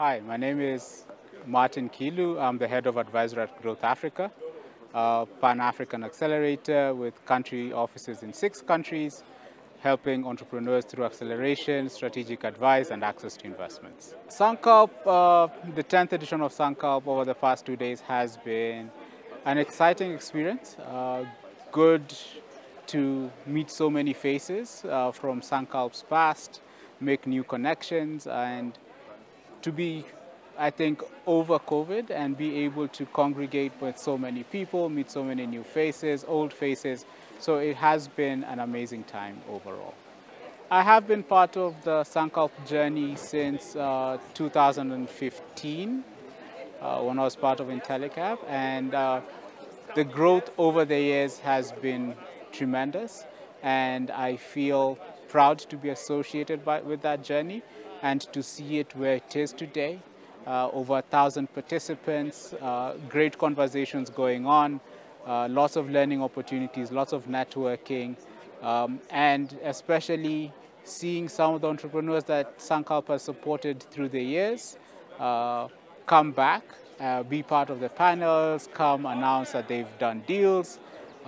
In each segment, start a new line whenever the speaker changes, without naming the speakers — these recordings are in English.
Hi, my name is Martin Kiilu. I'm the head of advisor at Growth Africa, a Pan-African accelerator with country offices in six countries, helping entrepreneurs through acceleration, strategic advice, and access to investments. Sankalp, uh, the 10th edition of Sankalp over the past two days has been an exciting experience. Uh, good to meet so many faces uh, from Sankalp's past, make new connections, and to be, I think, over COVID and be able to congregate with so many people, meet so many new faces, old faces. So it has been an amazing time overall. I have been part of the Sankalp journey since uh, 2015 uh, when I was part of Intellecap and uh, the growth over the years has been tremendous and I feel proud to be associated by, with that journey and to see it where it is today. Uh, over a thousand participants, uh, great conversations going on, uh, lots of learning opportunities, lots of networking, um, and especially seeing some of the entrepreneurs that Sankalp has supported through the years uh, come back, uh, be part of the panels, come announce that they've done deals.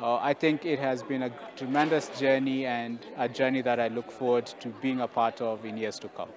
Uh, I think it has been a tremendous journey and a journey that I look forward to being a part of in years to come.